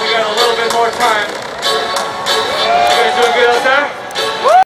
we got a little bit more time.